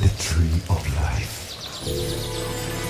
the tree of life.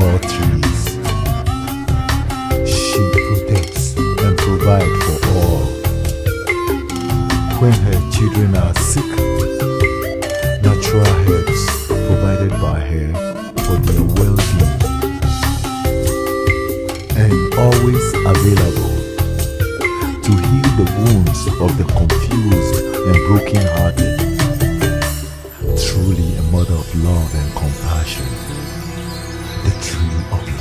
All trees. She protects and provides for all. When her children are sick, natural herbs provided by her for their well-being and always available to heal the wounds of the confused and broken-hearted. Truly a mother of love and compassion, the life.